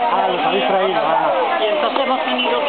Ah, los habéis traído. Ah. Y entonces hemos tenido